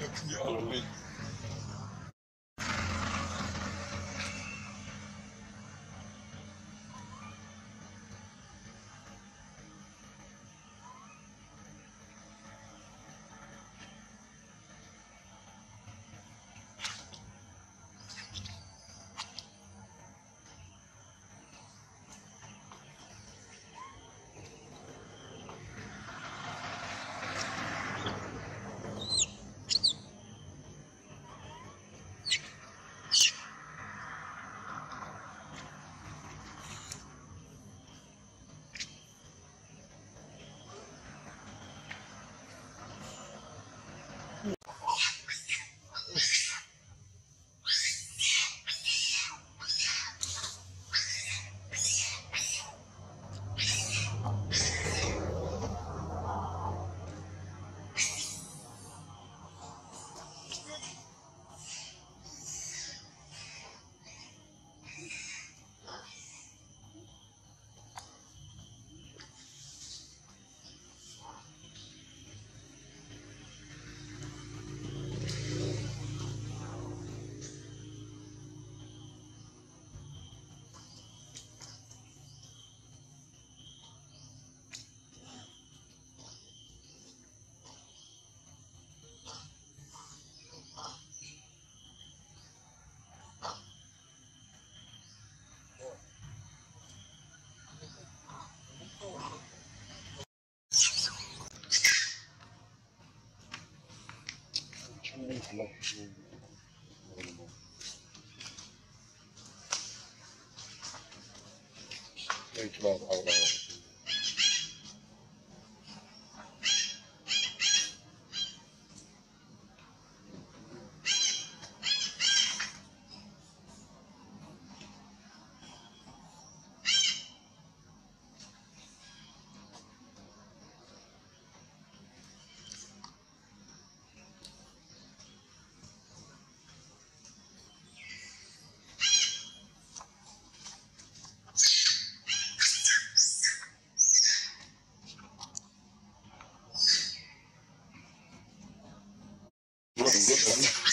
look, y'all İtibar Allah'a. Dur, Yeah.